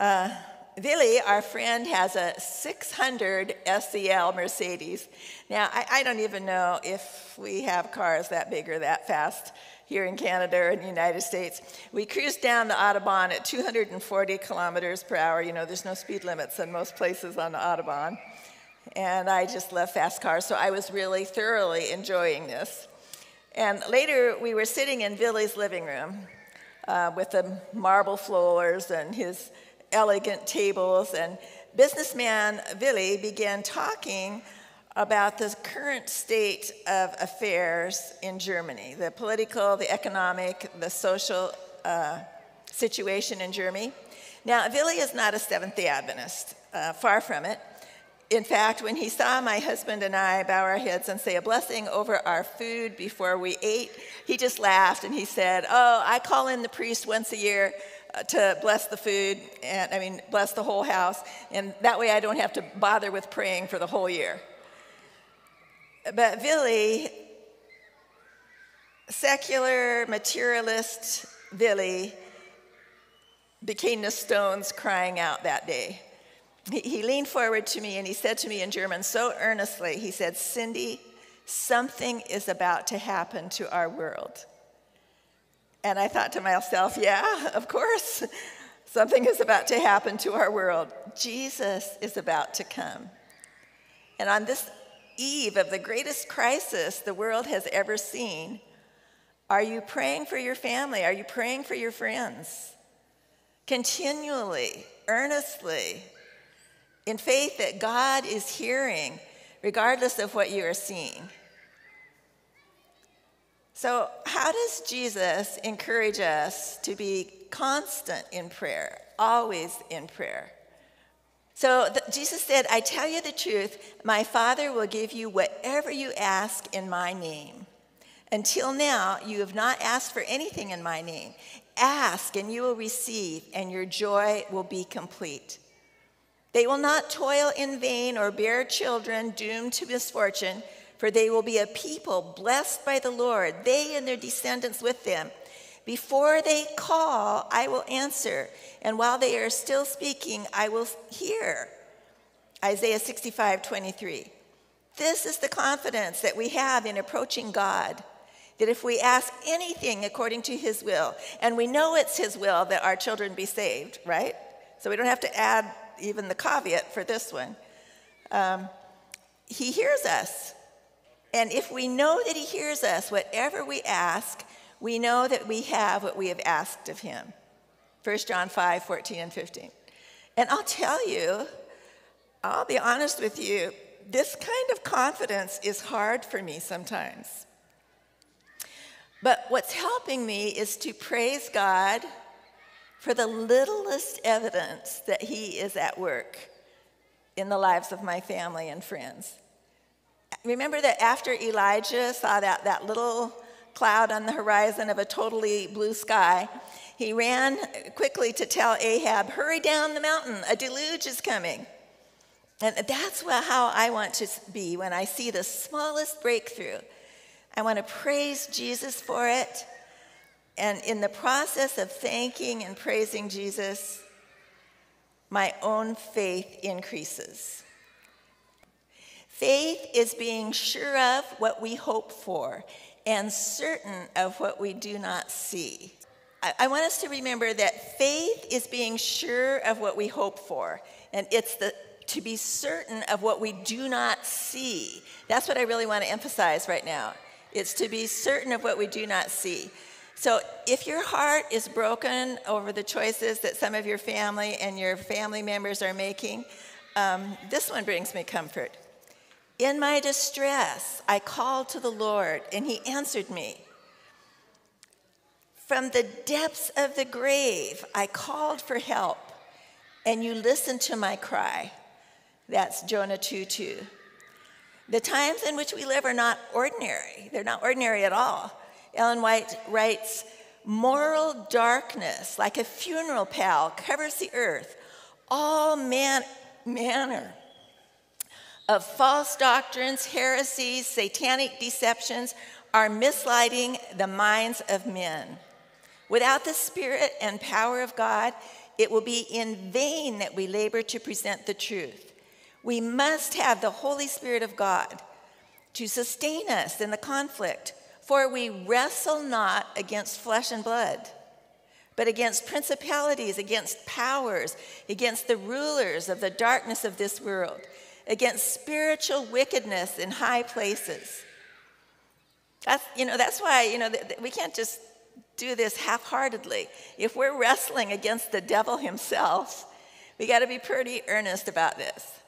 Uh, our friend, has a 600 SEL Mercedes. Now, I, I, don't even know if we have cars that big or that fast here in Canada or in the United States. We cruised down the Autobahn at 240 kilometers per hour. You know, there's no speed limits in most places on the Autobahn. And I just love fast cars, so I was really thoroughly enjoying this. And later, we were sitting in Billy's living room uh, with the marble floors and his elegant tables. And businessman Billy began talking about the current state of affairs in Germany the political, the economic, the social uh, situation in Germany. Now, Billy is not a Seventh day Adventist, uh, far from it. In fact, when he saw my husband and I bow our heads and say a blessing over our food before we ate, he just laughed and he said, Oh, I call in the priest once a year to bless the food, and I mean, bless the whole house, and that way I don't have to bother with praying for the whole year. But Billy, secular materialist Billy, became the stones crying out that day. He, he leaned forward to me and he said to me in German so earnestly, he said, Cindy, something is about to happen to our world. And I thought to myself, yeah, of course, something is about to happen to our world. Jesus is about to come. And on this eve of the greatest crisis the world has ever seen, are you praying for your family? Are you praying for your friends? Continually, earnestly, in faith that God is hearing, regardless of what you are seeing. So, how does Jesus encourage us to be constant in prayer, always in prayer? So, the, Jesus said, I tell you the truth, my Father will give you whatever you ask in my name. Until now, you have not asked for anything in my name. Ask and you will receive, and your joy will be complete. They will not toil in vain or bear children doomed to misfortune, for they will be a people blessed by the Lord, they and their descendants with them. Before they call, I will answer, and while they are still speaking, I will hear. Isaiah 65, 23. This is the confidence that we have in approaching God. That if we ask anything according to his will, and we know it's his will that our children be saved, right? So we don't have to add even the caveat for this one. Um, he hears us. And if we know that He hears us, whatever we ask, we know that we have what we have asked of Him. 1 John 5 14 and 15. And I'll tell you, I'll be honest with you, this kind of confidence is hard for me sometimes. But what's helping me is to praise God for the littlest evidence that He is at work in the lives of my family and friends. Remember that after Elijah saw that, that little cloud on the horizon of a totally blue sky, he ran quickly to tell Ahab, Hurry down the mountain, a deluge is coming. And that's how I want to be when I see the smallest breakthrough. I want to praise Jesus for it and in the process of thanking and praising Jesus, my own faith increases. Faith is being sure of what we hope for and certain of what we do not see. I, I, want us to remember that faith is being sure of what we hope for, and it's the to be certain of what we do not see. That's what I really want to emphasize right now. It's to be certain of what we do not see. So if your heart is broken over the choices that some of your family and your family members are making, um, this one brings me comfort. In my distress, I called to the Lord, and He answered me. From the depths of the grave, I called for help, and you listened to my cry. That's Jonah 2 2. The times in which we live are not ordinary, they're not ordinary at all. Ellen White writes, moral darkness, like a funeral pall, covers the earth. All man, manner of false doctrines, heresies, satanic deceptions are misleading the minds of men. Without the spirit and power of God, it will be in vain that we labor to present the truth. We must have the Holy Spirit of God to sustain us in the conflict, for we wrestle not against flesh and blood, but against principalities, against powers, against the rulers of the darkness of this world, against spiritual wickedness in high places. That's, you know, that's why, you know, we can't just do this half heartedly. If we're wrestling against the devil himself, we got to be pretty earnest about this.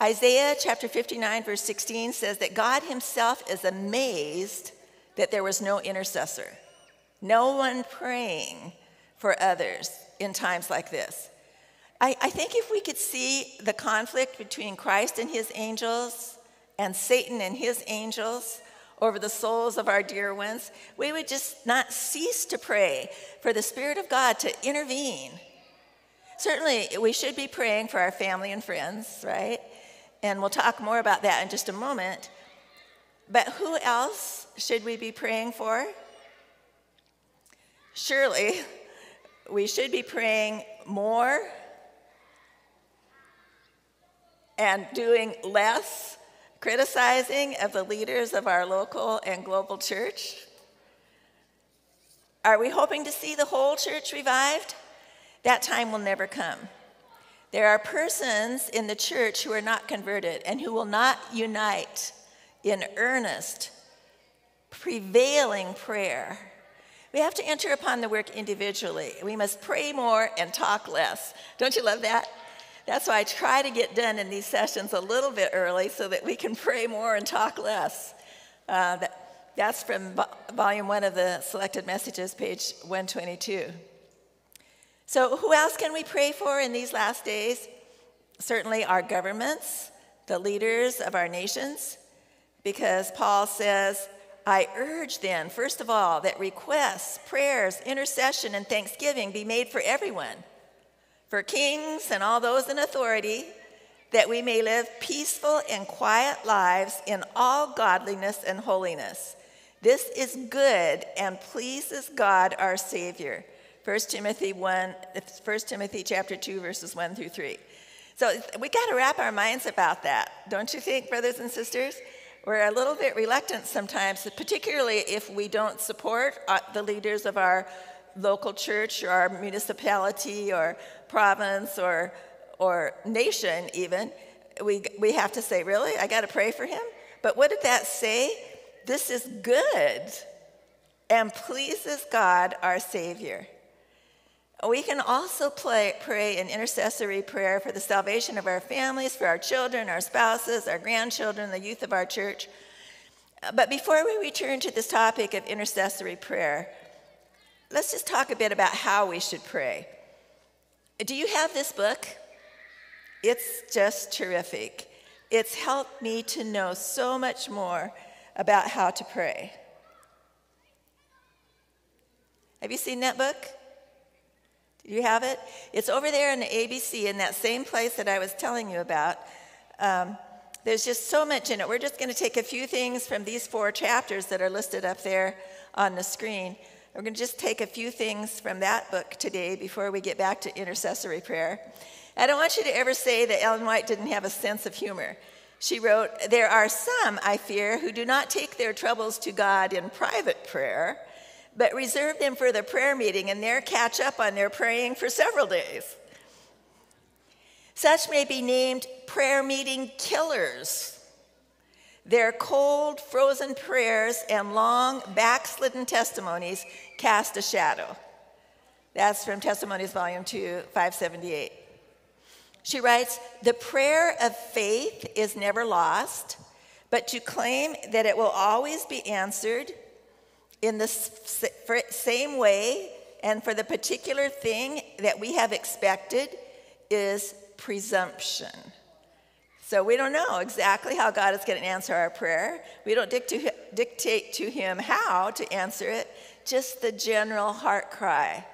Isaiah chapter 59, verse 16 says that God himself is amazed that there was no intercessor, no one praying for others in times like this. I, I think if we could see the conflict between Christ and his angels and Satan and his angels, over the souls of our dear ones, we would just not cease to pray for the Spirit of God to intervene. Certainly, we should be praying for our family and friends, right? And we'll talk more about that in just a moment. But who else should we be praying for? Surely, we should be praying more and doing less criticizing of the leaders of our local and global church? Are we hoping to see the whole church revived? That time will never come. There are persons in the church who are not converted and who will not unite in earnest, prevailing prayer. We have to enter upon the work individually. We must pray more and talk less. Don't you love that? That's why I try to get done in these sessions a little bit early so that we can pray more and talk less. Uh, that, that's from volume one of the selected messages, page 122. So, who else can we pray for in these last days? Certainly our governments, the leaders of our nations, because Paul says, I urge then, first of all, that requests, prayers, intercession, and thanksgiving be made for everyone for kings and all those in authority, that we may live peaceful and quiet lives in all godliness and holiness. This is good and pleases God our Savior. 1 Timothy 1, 1 Timothy chapter 2, verses 1 through 3. So we got to wrap our minds about that, don't you think, brothers and sisters? We're a little bit reluctant sometimes, particularly if we don't support uh, the leaders of our local church or our municipality or province or, or nation, even, we, we have to say, Really? I got to pray for him? But what did that say? This is good and pleases God our Savior. We can also play, pray an intercessory prayer for the salvation of our families, for our children, our spouses, our grandchildren, the youth of our church. But before we return to this topic of intercessory prayer, let's just talk a bit about how we should pray. Do you have this book? It's just terrific. It's helped me to know so much more about how to pray. Have you seen that book? Do you have it? It's over there in the ABC in that same place that I was telling you about. Um, there's just so much in it. We're just going to take a few things from these four chapters that are listed up there on the screen. We're going to just take a few things from that book today before we get back to intercessory prayer. I don't want you to ever say that Ellen White didn't have a sense of humor. She wrote, There are some, I fear, who do not take their troubles to God in private prayer, but reserve them for the prayer meeting and there catch up on their praying for several days. Such may be named prayer meeting killers their cold, frozen prayers and long, backslidden testimonies cast a shadow. That's from Testimonies, Volume 2, 578. She writes The prayer of faith is never lost, but to claim that it will always be answered in the same way and for the particular thing that we have expected is presumption. So we don't know exactly how God is going to answer our prayer. We don't dictate to Him how to answer it, just the general heart cry.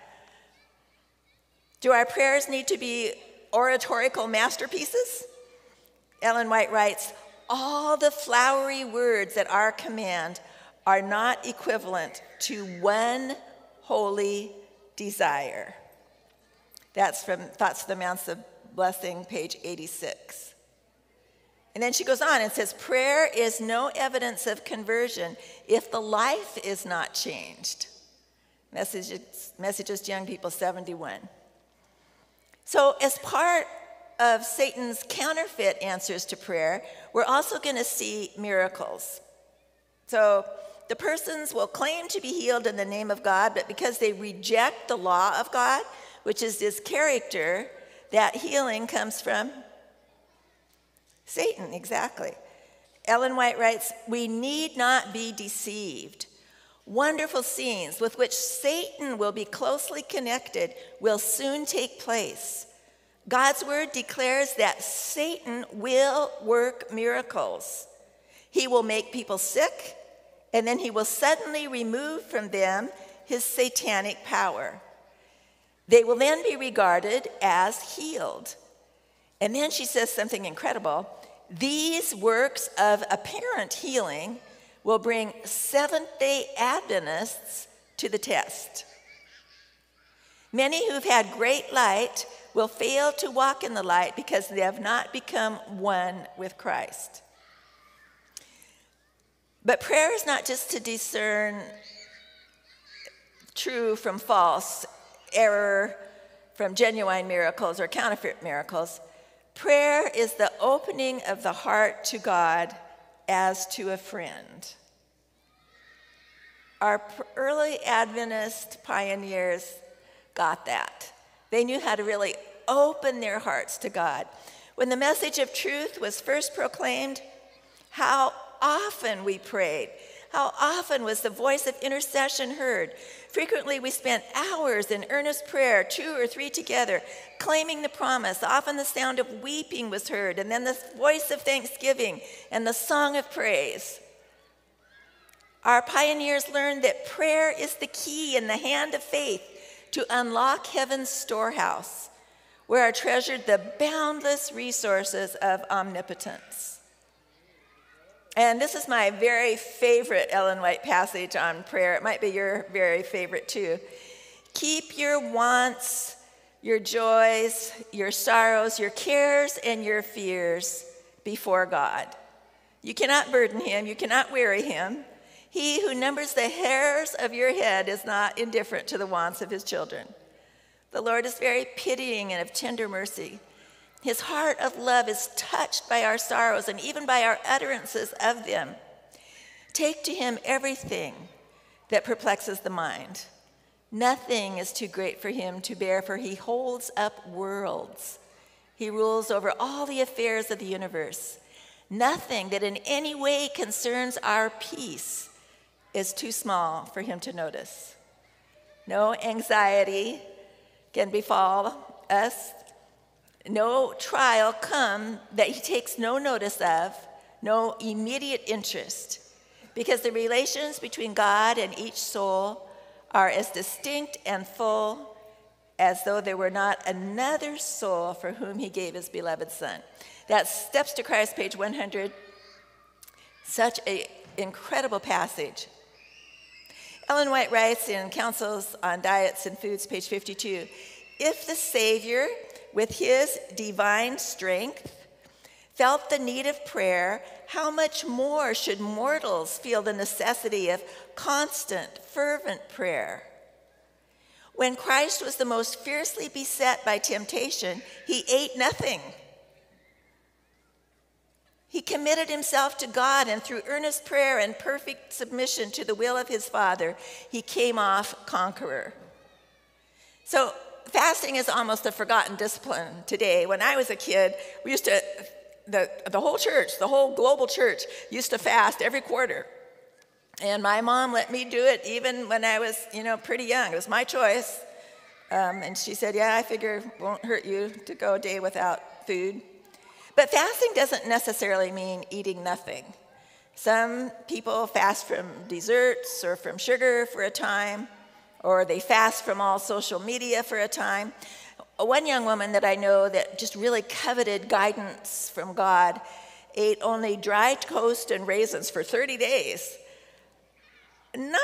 Do our prayers need to be oratorical masterpieces? Ellen White writes All the flowery words at our command are not equivalent to one holy desire. That's from Thoughts of the Mounts of Blessing, page 86. And then she goes on and says, Prayer is no evidence of conversion if the life is not changed. Messages, Messages to Young People 71. So, as part of Satan's counterfeit answers to prayer, we're also going to see miracles. So, the persons will claim to be healed in the name of God, but because they reject the law of God, which is his character, that healing comes from Satan, exactly. Ellen White writes, We need not be deceived. Wonderful scenes with which Satan will be closely connected will soon take place. God's word declares that Satan will work miracles. He will make people sick, and then he will suddenly remove from them his satanic power. They will then be regarded as healed. And then she says something incredible. These works of apparent healing will bring Seventh day Adventists to the test. Many who've had great light will fail to walk in the light because they have not become one with Christ. But prayer is not just to discern true from false, error from genuine miracles or counterfeit miracles. Prayer is the opening of the heart to God as to a friend. Our early Adventist pioneers got that. They knew how to really open their hearts to God. When the message of truth was first proclaimed, how often we prayed. How often was the voice of intercession heard? Frequently, we spent hours in earnest prayer, two or three together, claiming the promise. Often, the sound of weeping was heard, and then the voice of thanksgiving and the song of praise. Our pioneers learned that prayer is the key in the hand of faith to unlock heaven's storehouse, where are treasured the boundless resources of omnipotence. And this is my very favorite Ellen White passage on prayer. It might be your very favorite too. Keep your wants, your joys, your sorrows, your cares, and your fears before God. You cannot burden him, you cannot weary him. He who numbers the hairs of your head is not indifferent to the wants of his children. The Lord is very pitying and of tender mercy. His heart of love is touched by our sorrows and even by our utterances of them. Take to him everything that perplexes the mind. Nothing is too great for him to bear, for he holds up worlds. He rules over all the affairs of the universe. Nothing that in any way concerns our peace is too small for him to notice. No anxiety can befall us no trial come that he takes no notice of, no immediate interest, because the relations between God and each soul are as distinct and full as though there were not another soul for whom he gave his beloved son. That's Steps to Christ, page 100. Such an incredible passage. Ellen White writes in Counsels on Diets and Foods, page 52 If the Savior with his divine strength, felt the need of prayer, how much more should mortals feel the necessity of constant, fervent prayer? When Christ was the most fiercely beset by temptation, he ate nothing. He committed himself to God, and through earnest prayer and perfect submission to the will of his Father, he came off conqueror. So, fasting is almost a forgotten discipline today. When I was a kid, we used to, the, the whole church, the whole global church used to fast every quarter. And my mom let me do it even when I was, you know, pretty young. It was my choice. Um, and she said, Yeah, I figure it won't hurt you to go a day without food. But fasting doesn't necessarily mean eating nothing. Some people fast from desserts or from sugar for a time or they fast from all social media for a time. One young woman that I know that just really coveted guidance from God ate only dry toast and raisins for 30 days. Not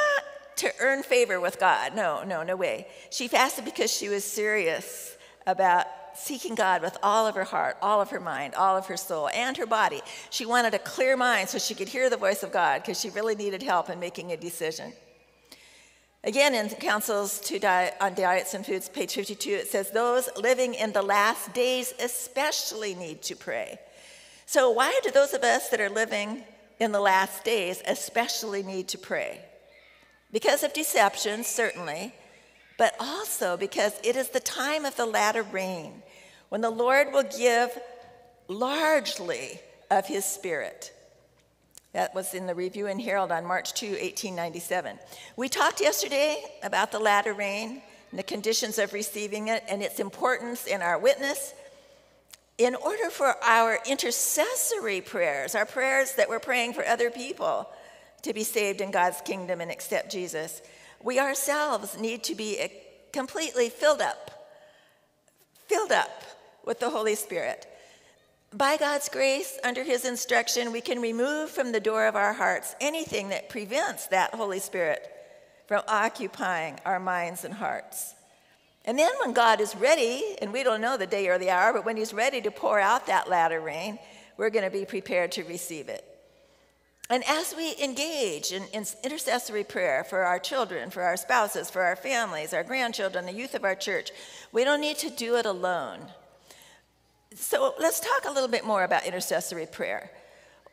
to earn favor with God. No, no, no way. She fasted because she was serious about seeking God with all of her heart, all of her mind, all of her soul, and her body. She wanted a clear mind so she could hear the voice of God because she really needed help in making a decision. Again, in Counsels Diet, on Diets and Foods, page 52, it says, Those living in the last days especially need to pray. So, why do those of us that are living in the last days especially need to pray? Because of deception, certainly, but also because it is the time of the latter rain when the Lord will give largely of his spirit. That was in the Review and Herald on March 2, 1897. We talked yesterday about the latter rain and the conditions of receiving it and its importance in our witness. In order for our intercessory prayers, our prayers that we're praying for other people to be saved in God's kingdom and accept Jesus, we ourselves need to be eh, completely filled up, filled up with the Holy Spirit. By God's grace, under His instruction, we can remove from the door of our hearts anything that prevents that Holy Spirit from occupying our minds and hearts. And then, when God is ready, and we don't know the day or the hour, but when He's ready to pour out that latter rain, we're going to be prepared to receive it. And as we engage in, in, intercessory prayer for our children, for our spouses, for our families, our grandchildren, the youth of our church, we don't need to do it alone. So let's talk a little bit more about intercessory prayer.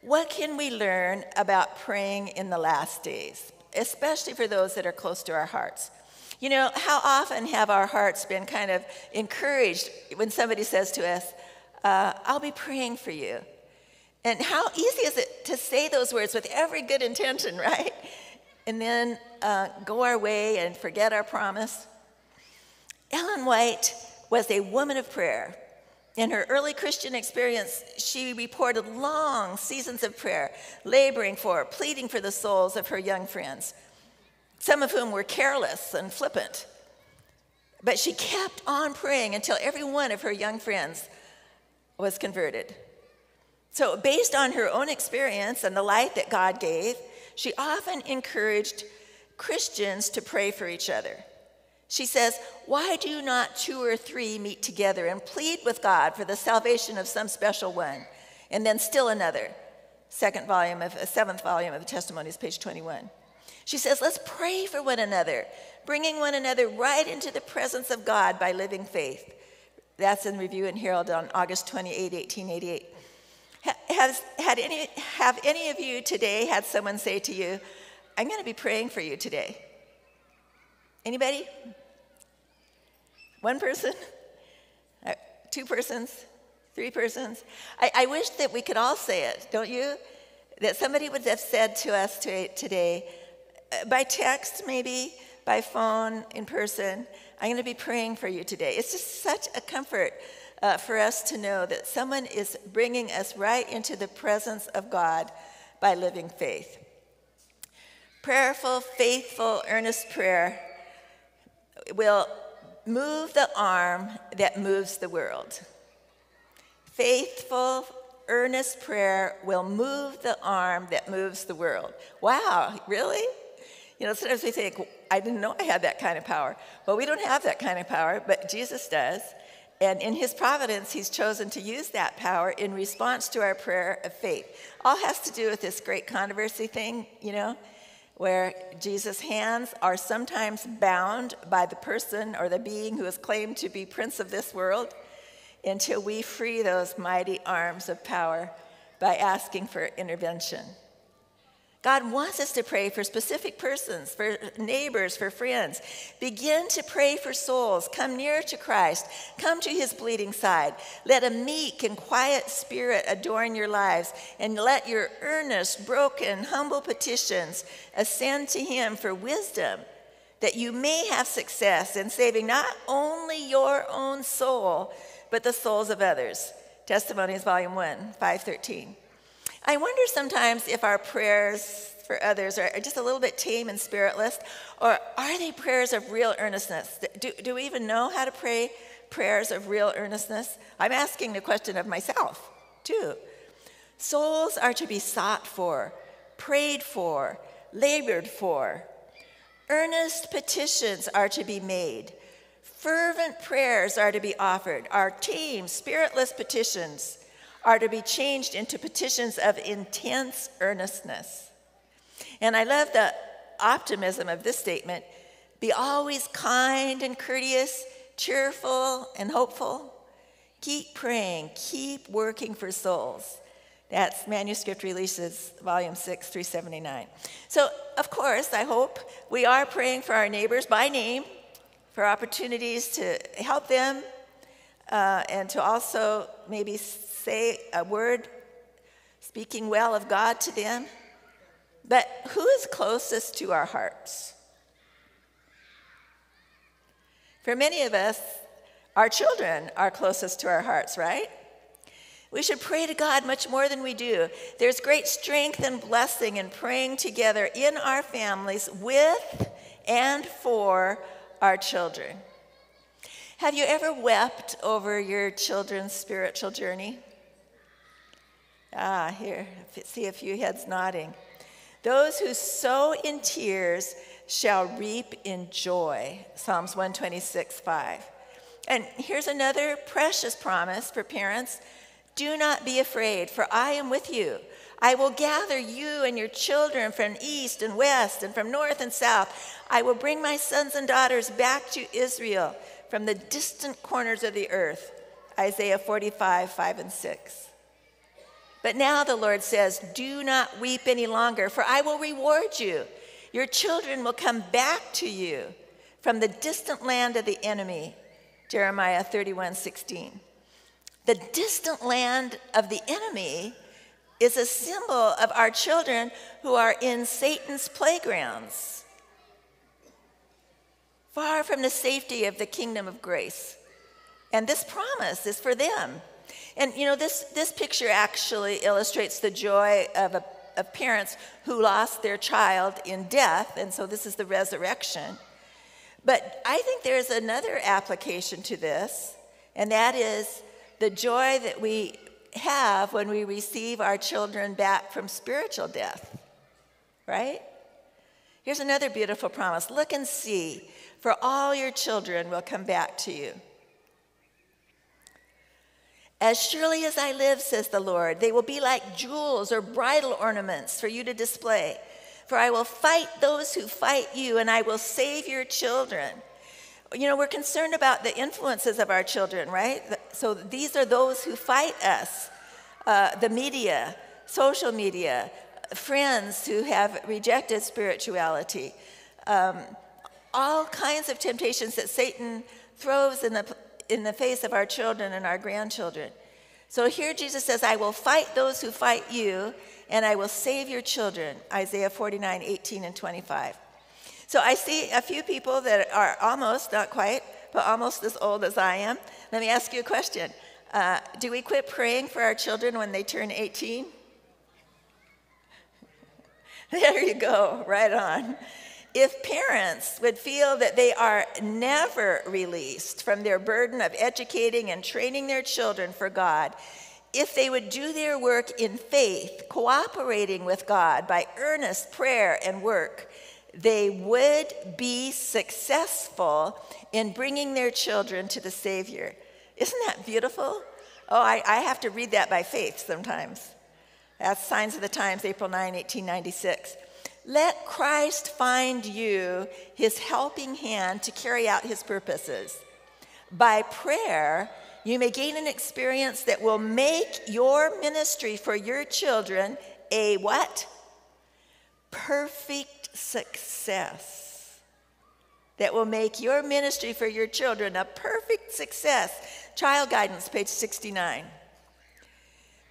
What can we learn about praying in the last days, especially for those that are close to our hearts? You know, how often have our hearts been kind of encouraged when somebody says to us, uh, I'll be praying for you? And how easy is it to say those words with every good intention, right? And then uh, go our way and forget our promise? Ellen White was a woman of prayer. In her early Christian experience, she reported long seasons of prayer, laboring for, pleading for the souls of her young friends, some of whom were careless and flippant. But she kept on praying until every one of her young friends was converted. So, based on her own experience and the light that God gave, she often encouraged Christians to pray for each other. She says, Why do not two or three meet together and plead with God for the salvation of some special one? And then still another. Second volume of, a seventh volume of the Testimonies, page 21. She says, Let's pray for one another, bringing one another right into the presence of God by living faith. That's in Review and Herald on August 28, 1888. Has, had any, have any of you today had someone say to you, I'm going to be praying for you today? Anybody? One person? Uh, two persons? Three persons? I, I, wish that we could all say it, don't you? That somebody would have said to us today, uh, by text maybe, by phone, in person, I'm going to be praying for you today. It's just such a comfort uh, for us to know that someone is bringing us right into the presence of God by living faith. Prayerful, faithful, earnest prayer will move the arm that moves the world. Faithful, earnest prayer will move the arm that moves the world. Wow, really? You know, sometimes we think, I didn't know I had that kind of power. Well, we don't have that kind of power, but Jesus does. And in his providence, he's chosen to use that power in response to our prayer of faith. All has to do with this great controversy thing, you know, where Jesus' hands are sometimes bound by the person or the being who is claimed to be prince of this world until we free those mighty arms of power by asking for intervention. God wants us to pray for specific persons, for neighbors, for friends. Begin to pray for souls. Come near to Christ. Come to his bleeding side. Let a meek and quiet spirit adorn your lives, and let your earnest, broken, humble petitions ascend to him for wisdom, that you may have success in saving not only your own soul, but the souls of others. Testimonies, Volume 1, 513. I wonder sometimes if our prayers for others are just a little bit tame and spiritless, or are they prayers of real earnestness? Do, do we even know how to pray prayers of real earnestness? I'm asking the question of myself, too. Souls are to be sought for, prayed for, labored for. Earnest petitions are to be made. Fervent prayers are to be offered. Our team, spiritless petitions, are to be changed into petitions of intense earnestness. And I love the optimism of this statement be always kind and courteous, cheerful and hopeful. Keep praying, keep working for souls. That's Manuscript Releases, Volume 6, 379. So, of course, I hope we are praying for our neighbors by name, for opportunities to help them, uh, and to also maybe say a word speaking well of God to them. But who is closest to our hearts? For many of us, our children are closest to our hearts, right? We should pray to God much more than we do. There's great strength and blessing in praying together in our families with and for our children. Have you ever wept over your children's spiritual journey? Ah, here, see a few heads nodding. Those who sow in tears shall reap in joy. Psalms 126, 5. And here's another precious promise for parents do not be afraid, for I am with you. I will gather you and your children from east and west and from north and south. I will bring my sons and daughters back to Israel from the distant corners of the earth. Isaiah 45, 5 and 6. But now the Lord says, Do not weep any longer, for I will reward you. Your children will come back to you from the distant land of the enemy. Jeremiah 31, 16. The distant land of the enemy is a symbol of our children who are in Satan's playgrounds, far from the safety of the kingdom of grace. And this promise is for them. And you know, this, this picture actually illustrates the joy of, a, of parents who lost their child in death, and so this is the resurrection. But I think there's another application to this, and that is the joy that we have when we receive our children back from spiritual death, right? Here's another beautiful promise look and see, for all your children will come back to you. As surely as I live, says the Lord, they will be like jewels or bridal ornaments for you to display. For I will fight those who fight you, and I will save your children. You know, we're concerned about the influences of our children, right? So these are those who fight us uh, the media, social media, friends who have rejected spirituality, um, all kinds of temptations that Satan throws in the in the face of our children and our grandchildren. So here Jesus says, I will fight those who fight you, and I will save your children. Isaiah 49, 18, and 25. So I see a few people that are almost, not quite, but almost as old as I am. Let me ask you a question. Uh, do we quit praying for our children when they turn 18? there you go, right on. If parents would feel that they are never released from their burden of educating and training their children for God, if they would do their work in faith, cooperating with God by earnest prayer and work, they would be successful in bringing their children to the Savior. Isn't that beautiful? Oh, I, I have to read that by faith sometimes. That's Signs of the Times, April 9, 1896. Let Christ find you his helping hand to carry out his purposes. By prayer, you may gain an experience that will make your ministry for your children a what? Perfect success. That will make your ministry for your children a perfect success. Child Guidance, page 69.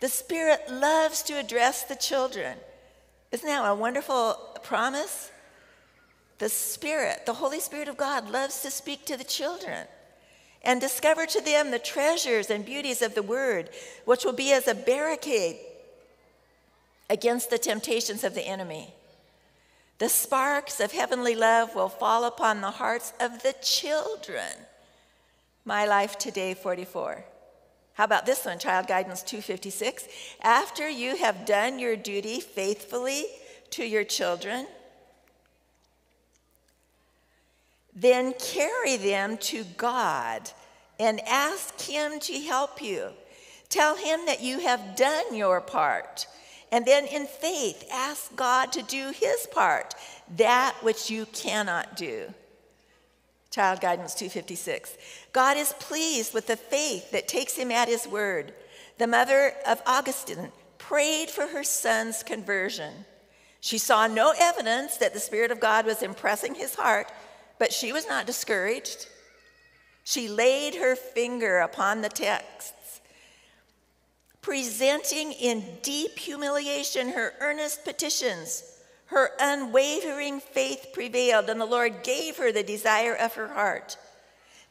The Spirit loves to address the children. Isn't that a wonderful promise? The Spirit, the Holy Spirit of God, loves to speak to the children and discover to them the treasures and beauties of the Word, which will be as a barricade against the temptations of the enemy. The sparks of heavenly love will fall upon the hearts of the children. My Life Today 44. How about this one, Child Guidance 256? After you have done your duty faithfully to your children, then carry them to God and ask Him to help you. Tell Him that you have done your part. And then in faith, ask God to do His part, that which you cannot do. Child Guidance 256. God is pleased with the faith that takes him at his word. The mother of Augustine prayed for her son's conversion. She saw no evidence that the Spirit of God was impressing his heart, but she was not discouraged. She laid her finger upon the texts, presenting in deep humiliation her earnest petitions her unwavering faith prevailed, and the Lord gave her the desire of her heart.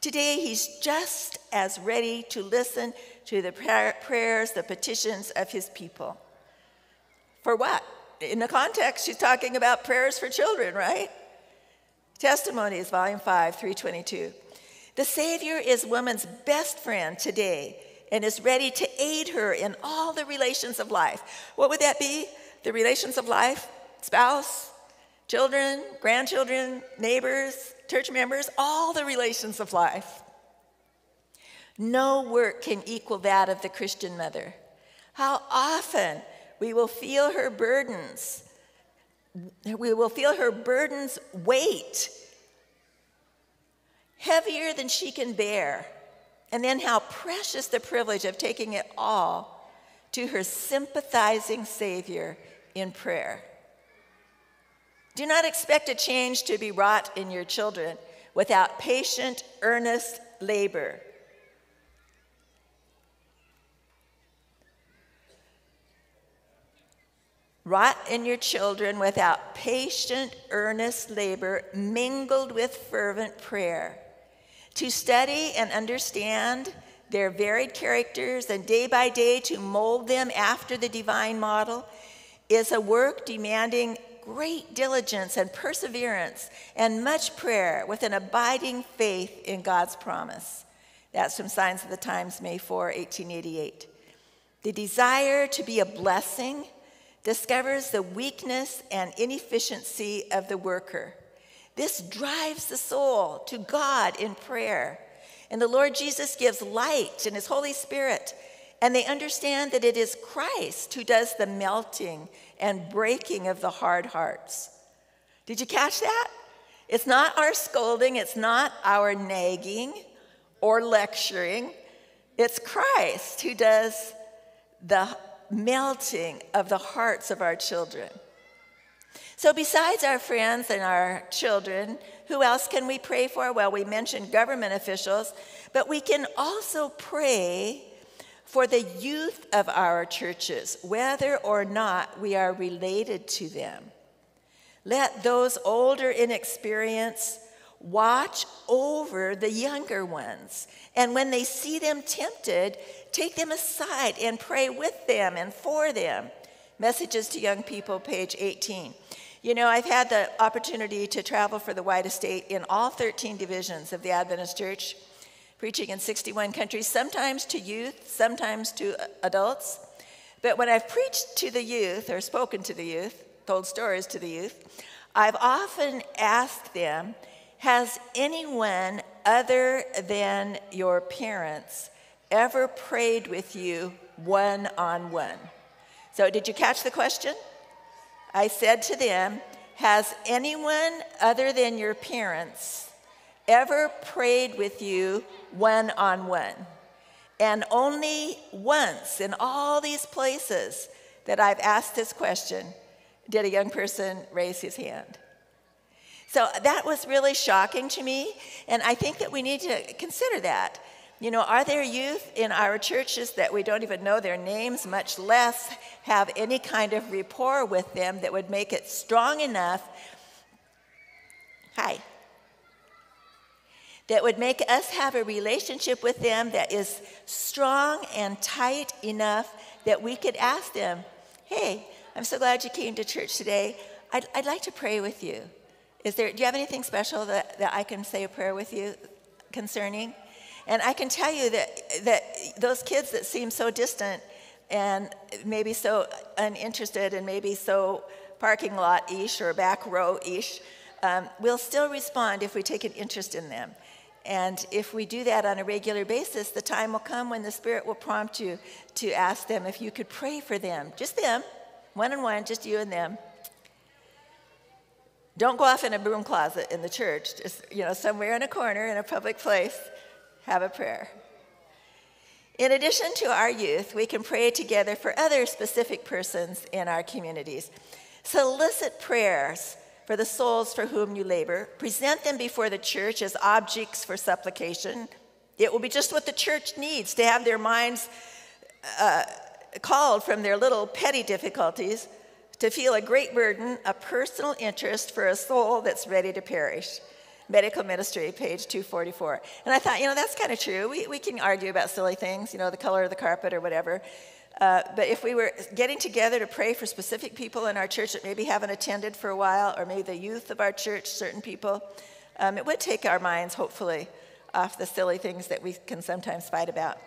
Today, He's just as ready to listen to the prayers, the petitions of His people. For what? In the context, she's talking about prayers for children, right? Testimonies, Volume 5, 322. The Savior is woman's best friend today and is ready to aid her in all the relations of life. What would that be? The relations of life? spouse, children, grandchildren, neighbors, church members, all the relations of life. No work can equal that of the Christian mother. How often we will feel her burdens. We will feel her burdens weight heavier than she can bear. And then how precious the privilege of taking it all to her sympathizing Savior in prayer. Do not expect a change to be wrought in your children without patient, earnest labor. Wrought in your children without patient, earnest labor mingled with fervent prayer. To study and understand their varied characters and day by day to mold them after the divine model is a work demanding great diligence and perseverance and much prayer with an abiding faith in God's promise. That's from Signs of the Times, May 4, 1888. The desire to be a blessing discovers the weakness and inefficiency of the worker. This drives the soul to God in prayer. And the Lord Jesus gives light in His Holy Spirit. And they understand that it is Christ who does the melting and breaking of the hard hearts. Did you catch that? It's not our scolding, it's not our nagging or lecturing. It's Christ who does the melting of the hearts of our children. So, besides our friends and our children, who else can we pray for? Well, we mentioned government officials, but we can also pray for the youth of our churches, whether or not we are related to them. Let those older in experience watch over the younger ones. And when they see them tempted, take them aside and pray with them and for them. Messages to Young People, page 18. You know, I've had the opportunity to travel for the White Estate in all 13 divisions of the Adventist Church preaching in 61 countries, sometimes to youth, sometimes to adults. But when I've preached to the youth or spoken to the youth, told stories to the youth, I've often asked them, Has anyone other than your parents ever prayed with you one on one? So, did you catch the question? I said to them, Has anyone other than your parents ever prayed with you one on one. And only once in all these places that I've asked this question did a young person raise his hand. So that was really shocking to me, and I think that we need to consider that. You know, are there youth in our churches that we don't even know their names, much less have any kind of rapport with them that would make it strong enough? Hi that would make us have a relationship with them that is strong and tight enough that we could ask them, Hey, I'm so glad you came to church today. I'd, I'd like to pray with you. Is there, do you have anything special that, that I can say a prayer with you concerning? And I can tell you that, that those kids that seem so distant and maybe so uninterested and maybe so parking lot ish or back row ish, um, we'll still respond if we take an interest in them. And if we do that on a regular basis, the time will come when the Spirit will prompt you to ask them if you could pray for them. Just them, one on one, just you and them. Don't go off in a broom closet in the church, just, you know, somewhere in a corner in a public place, have a prayer. In addition to our youth, we can pray together for other specific persons in our communities. Solicit prayers for the souls for whom you labor. Present them before the church as objects for supplication. It will be just what the church needs to have their minds uh, called from their little petty difficulties to feel a great burden, a personal interest for a soul that's ready to perish. Medical Ministry, page 244. And I thought, you know, that's kind of true. We, we can argue about silly things, you know, the color of the carpet or whatever. Uh, but if we were getting together to pray for specific people in our church that maybe haven't attended for a while, or maybe the youth of our church, certain people, um, it would take our minds, hopefully, off the silly things that we can sometimes fight about.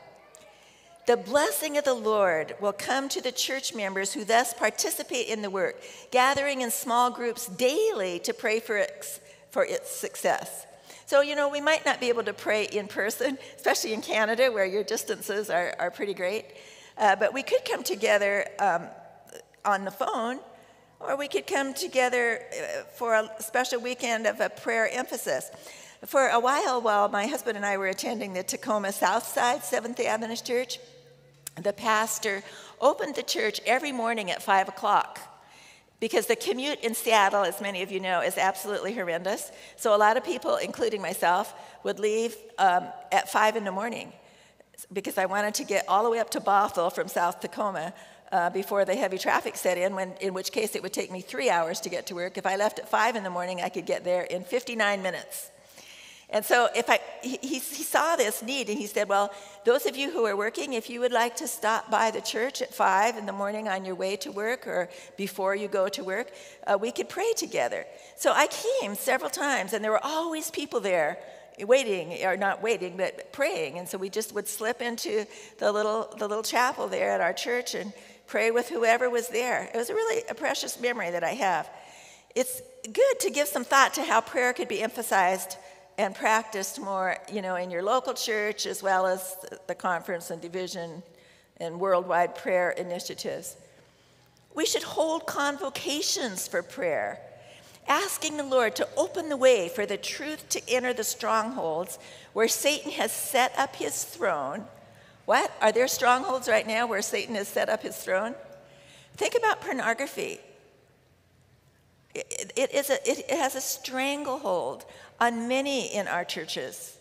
The blessing of the Lord will come to the church members who thus participate in the work, gathering in small groups daily to pray for its, for its success. So, you know, we might not be able to pray in person, especially in Canada where your distances are, are pretty great. Uh, but we could come together um, on the phone, or we could come together uh, for a special weekend of a prayer emphasis. For a while, while my husband and I were attending the Tacoma South Side Seventh day Adventist Church, the pastor opened the church every morning at 5 o'clock because the commute in Seattle, as many of you know, is absolutely horrendous. So a lot of people, including myself, would leave um, at 5 in the morning because I wanted to get all the way up to Bothell from South Tacoma uh, before the heavy traffic set in, when, in which case it would take me three hours to get to work. If I left at 5 in the morning, I could get there in 59 minutes. And so if I, he, he, saw this need and he said, well, those of you who are working, if you would like to stop by the church at 5 in the morning on your way to work or before you go to work, uh, we could pray together. So I came several times and there were always people there waiting, or not waiting, but praying. And so we just would slip into the little, the little chapel there at our church and pray with whoever was there. It was a really a precious memory that I have. It's good to give some thought to how prayer could be emphasized and practiced more, you know, in your local church as well as the conference and division and worldwide prayer initiatives. We should hold convocations for prayer asking the Lord to open the way for the truth to enter the strongholds where Satan has set up his throne. What? Are there strongholds right now where Satan has set up his throne? Think about pornography. It, it, is a, it has a stranglehold on many in our churches.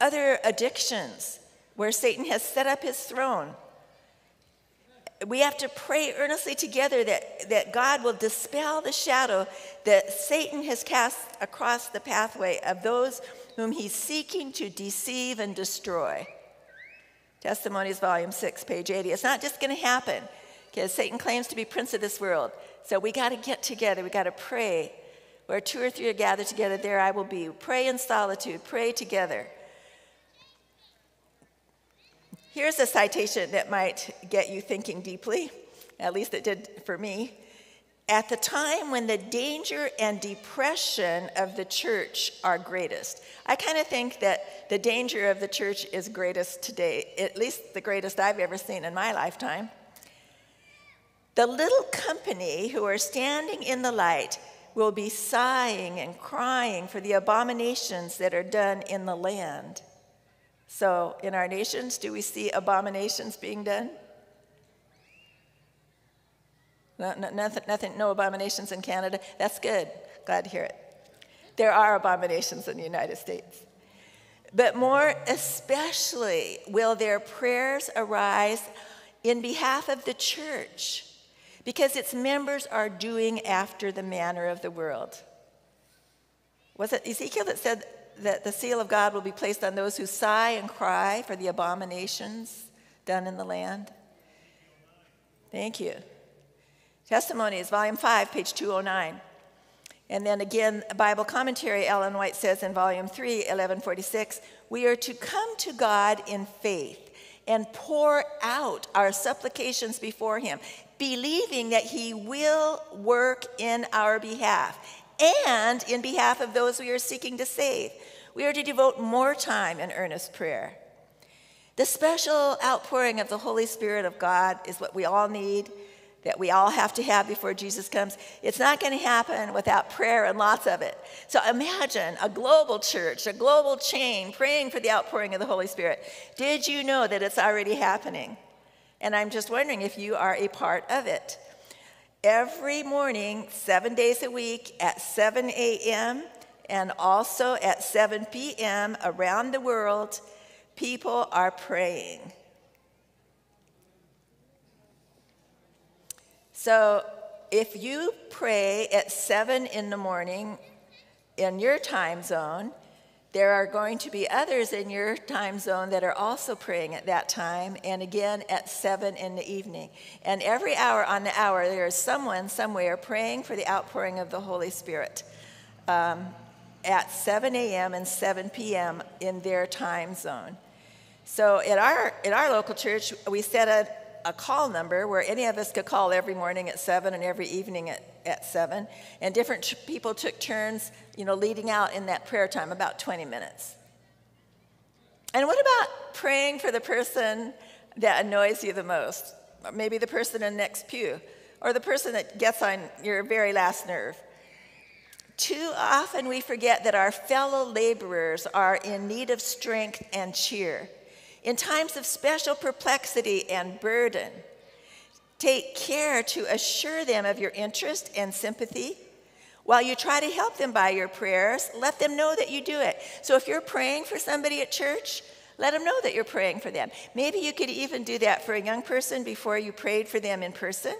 Other addictions where Satan has set up his throne we have to pray earnestly together that, that God will dispel the shadow that Satan has cast across the pathway of those whom he's seeking to deceive and destroy. Testimonies, Volume 6, page 80. It's not just going to happen because Satan claims to be prince of this world. So we got to get together. We got to pray. Where two or three are gathered together, there I will be. Pray in solitude. Pray together. Here's a citation that might get you thinking deeply, at least it did for me. At the time when the danger and depression of the church are greatest. I kind of think that the danger of the church is greatest today, at least the greatest I've ever seen in my lifetime. The little company who are standing in the light will be sighing and crying for the abominations that are done in the land. So, in our nations, do we see abominations being done? No, no, nothing, nothing, no abominations in Canada. That's good. Glad to hear it. There are abominations in the United States. But more especially, will their prayers arise in behalf of the church because its members are doing after the manner of the world. Was it Ezekiel that said that the seal of God will be placed on those who sigh and cry for the abominations done in the land? Thank you. Testimonies, Volume 5, page 209. And then again, Bible commentary, Ellen White says in Volume 3, 1146, we are to come to God in faith and pour out our supplications before Him, believing that He will work in our behalf and in behalf of those we are seeking to save. We are to devote more time in earnest prayer. The special outpouring of the Holy Spirit of God is what we all need, that we all have to have before Jesus comes. It's not going to happen without prayer and lots of it. So imagine a global church, a global chain praying for the outpouring of the Holy Spirit. Did you know that it's already happening? And I'm just wondering if you are a part of it. Every morning, seven days a week at 7 a.m., and also at 7 p.m. around the world, people are praying. So if you pray at 7 in the morning in your time zone, there are going to be others in your time zone that are also praying at that time, and again at 7 in the evening. And every hour on the hour, there is someone somewhere praying for the outpouring of the Holy Spirit um, at 7 a.m. and 7 p.m. in their time zone. So at our, at our local church, we set a, a call number where any of us could call every morning at 7 and every evening at, at 7. And different people took turns, you know, leading out in that prayer time, about 20 minutes. And what about praying for the person that annoys you the most? Or maybe the person in the next pew, or the person that gets on your very last nerve. Too often we forget that our fellow laborers are in need of strength and cheer. In times of special perplexity and burden, take care to assure them of your interest and sympathy. While you try to help them by your prayers, let them know that you do it. So if you're praying for somebody at church, let them know that you're praying for them. Maybe you could even do that for a young person before you prayed for them in person.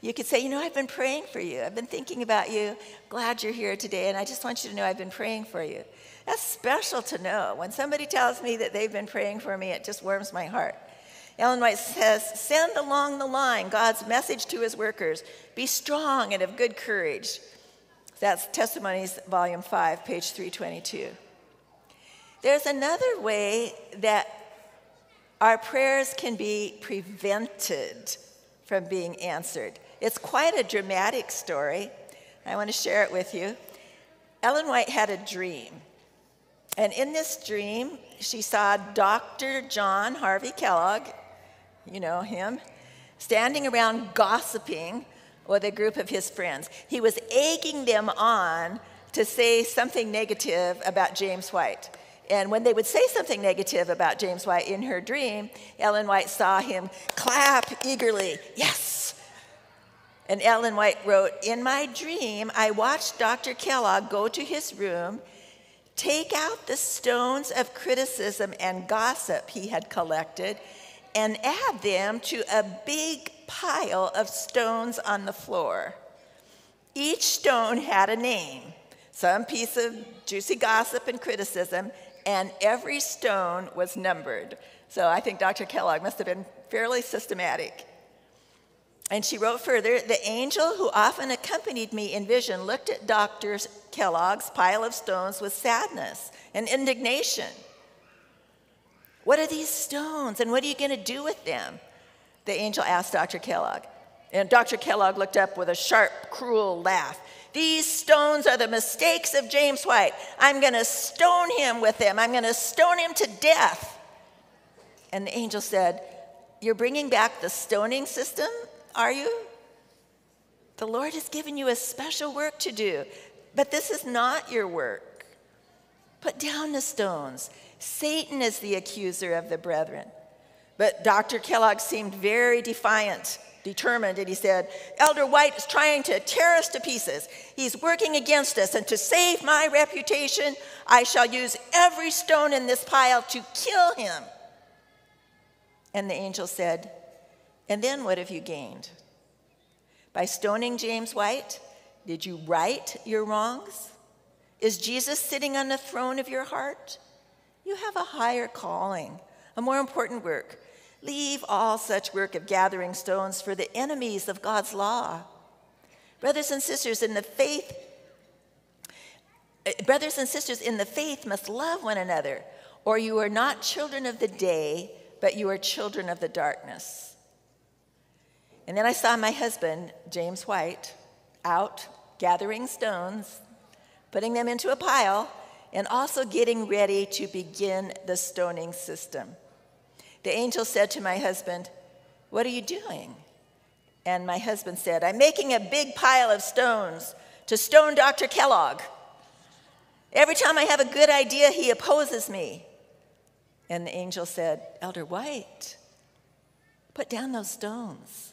You could say, You know, I've been praying for you. I've been thinking about you. Glad you're here today, and I just want you to know I've been praying for you. That's special to know. When somebody tells me that they've been praying for me, it just warms my heart. Ellen White says, Send along the line God's message to his workers. Be strong and of good courage. That's Testimonies, Volume 5, page 322. There's another way that our prayers can be prevented from being answered. It's quite a dramatic story. I want to share it with you. Ellen White had a dream. And in this dream, she saw Dr. John Harvey Kellogg, you know him, standing around gossiping with a group of his friends. He was egging them on to say something negative about James White. And when they would say something negative about James White in her dream, Ellen White saw him clap eagerly, yes. And Ellen White wrote, In my dream, I watched Dr. Kellogg go to his room take out the stones of criticism and gossip he had collected and add them to a big pile of stones on the floor. Each stone had a name, some piece of juicy gossip and criticism, and every stone was numbered. So I think Dr. Kellogg must have been fairly systematic. And she wrote further The angel who often accompanied me in vision looked at Dr. Kellogg's pile of stones with sadness and indignation. What are these stones and what are you going to do with them? The angel asked Dr. Kellogg. And Dr. Kellogg looked up with a sharp, cruel laugh. These stones are the mistakes of James White. I'm going to stone him with them. I'm going to stone him to death. And the angel said, You're bringing back the stoning system are you? The Lord has given you a special work to do, but this is not your work. Put down the stones. Satan is the accuser of the brethren. But Dr. Kellogg seemed very defiant, determined, and he said, Elder White is trying to tear us to pieces. He's working against us, and to save my reputation, I shall use every stone in this pile to kill him. And the angel said, and then what have you gained? By stoning James White, did you right your wrongs? Is Jesus sitting on the throne of your heart? You have a higher calling, a more important work. Leave all such work of gathering stones for the enemies of God's law. Brothers and sisters in the faith, eh, brothers and sisters in the faith must love one another, or you are not children of the day, but you are children of the darkness. And then I saw my husband, James White, out gathering stones putting them into a pile, and also getting ready to begin the stoning system. The angel said to my husband, What are you doing? And my husband said, I'm making a big pile of stones to stone Dr. Kellogg. Every time I have a good idea, he opposes me. And the angel said, Elder White, put down those stones.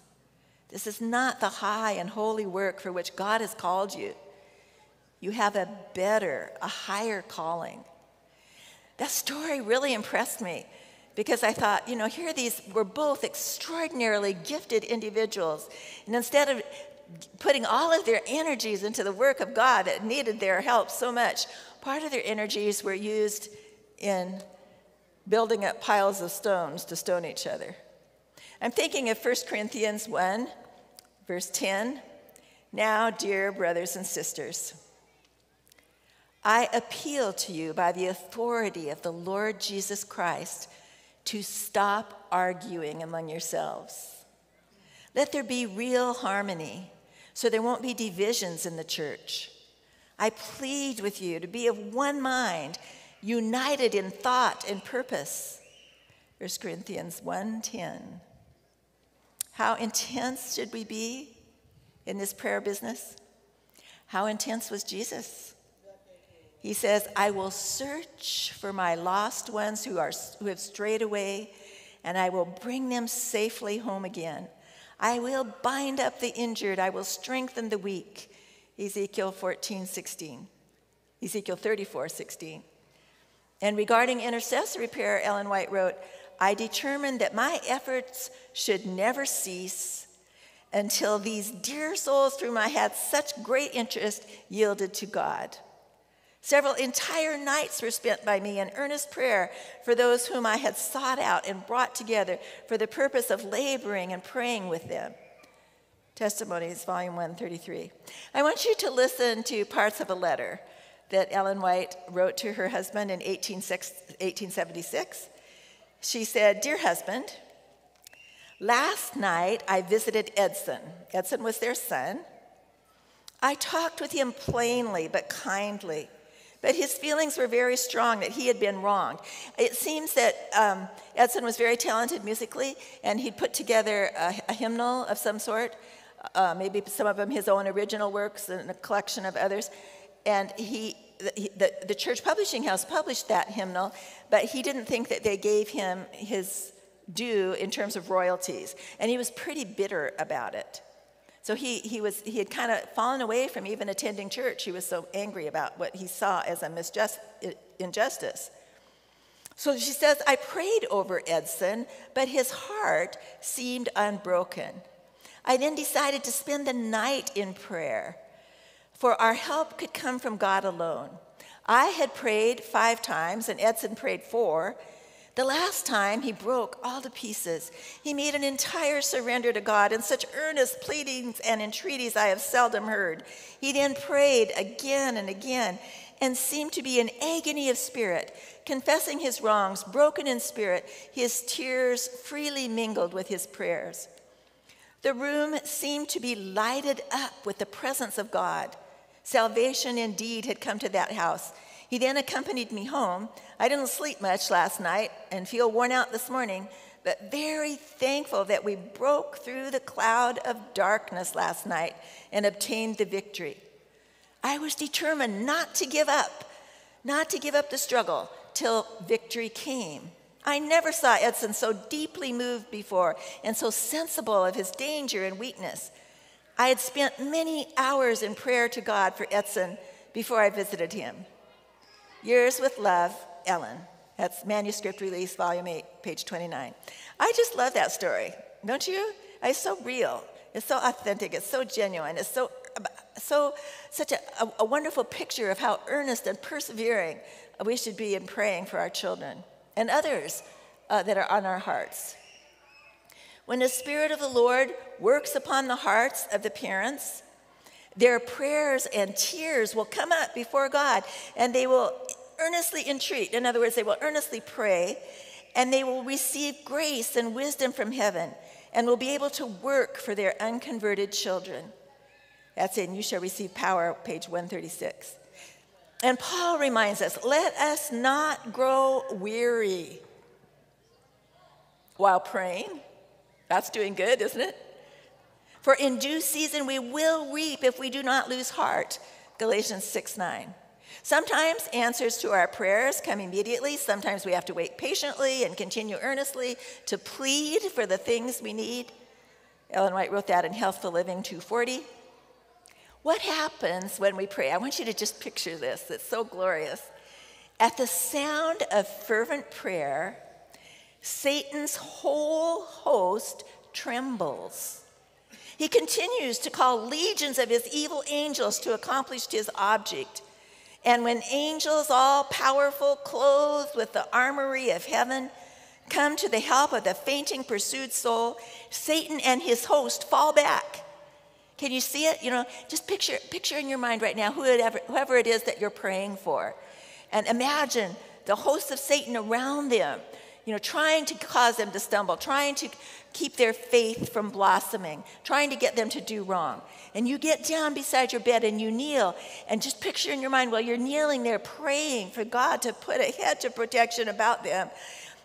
This is not the high and holy work for which God has called you. You have a better, a higher calling. That story really impressed me because I thought, you know, here these were both extraordinarily gifted individuals. And instead of putting all of their energies into the work of God that needed their help so much, part of their energies were used in building up piles of stones to stone each other. I'm thinking of 1 Corinthians 1, verse 10. Now, dear brothers and sisters, I appeal to you by the authority of the Lord Jesus Christ to stop arguing among yourselves. Let there be real harmony so there won't be divisions in the church. I plead with you to be of one mind, united in thought and purpose. 1 Corinthians 1:10. How intense should we be in this prayer business? How intense was Jesus? He says, I will search for my lost ones who, are, who have strayed away, and I will bring them safely home again. I will bind up the injured, I will strengthen the weak. Ezekiel 14, 16. Ezekiel 34, 16. And regarding intercessory prayer, Ellen White wrote, I determined that my efforts should never cease until these dear souls through my had such great interest yielded to God. Several entire nights were spent by me in earnest prayer for those whom I had sought out and brought together for the purpose of laboring and praying with them. Testimonies, Volume 133. I want you to listen to parts of a letter that Ellen White wrote to her husband in 1876. She said, Dear husband, last night I visited Edson. Edson was their son. I talked with him plainly but kindly. But his feelings were very strong that he had been wronged. It seems that um, Edson was very talented musically, and he'd put together a, a hymnal of some sort, uh, maybe some of them his own original works and a collection of others. And he, the, the church publishing house published that hymnal, but he didn't think that they gave him his due in terms of royalties. And he was pretty bitter about it. So he, he, was, he had kind of fallen away from even attending church. He was so angry about what he saw as a misjust, injustice. So she says, I prayed over Edson, but his heart seemed unbroken. I then decided to spend the night in prayer, for our help could come from God alone. I had prayed five times, and Edson prayed four, the last time he broke all to pieces. He made an entire surrender to God in such earnest pleadings and entreaties I have seldom heard. He then prayed again and again and seemed to be in agony of spirit, confessing his wrongs, broken in spirit, his tears freely mingled with his prayers. The room seemed to be lighted up with the presence of God. Salvation indeed had come to that house. He then accompanied me home. I didn't sleep much last night and feel worn out this morning, but very thankful that we broke through the cloud of darkness last night and obtained the victory. I was determined not to give up, not to give up the struggle till victory came. I never saw Edson so deeply moved before and so sensible of his danger and weakness. I had spent many hours in prayer to God for Edson before I visited him. Yours with love, Ellen. That's manuscript release, volume 8, page 29. I just love that story, don't you? It's so real. It's so authentic. It's so genuine. It's so, so such a, a, a wonderful picture of how earnest and persevering we should be in praying for our children and others uh, that are on our hearts. When the Spirit of the Lord works upon the hearts of the parents, their prayers and tears will come up before God and they will earnestly entreat. In other words, they will earnestly pray and they will receive grace and wisdom from heaven and will be able to work for their unconverted children. That's in You Shall Receive Power, page 136. And Paul reminds us let us not grow weary while praying. That's doing good, isn't it? For in due season we will reap if we do not lose heart. Galatians 6 9. Sometimes answers to our prayers come immediately. Sometimes we have to wait patiently and continue earnestly to plead for the things we need. Ellen White wrote that in Healthful Living 240. What happens when we pray? I want you to just picture this. It's so glorious. At the sound of fervent prayer, Satan's whole host trembles. He continues to call legions of his evil angels to accomplish his object. And when angels, all powerful, clothed with the armory of heaven, come to the help of the fainting, pursued soul, Satan and his host fall back. Can you see it? You know, just picture, picture in your mind right now whoever, whoever it is that you're praying for. And imagine the host of Satan around them you know, trying to cause them to stumble, trying to keep their faith from blossoming, trying to get them to do wrong. And you get down beside your bed and you kneel and just picture in your mind while you're kneeling there praying for God to put a hedge of protection about them.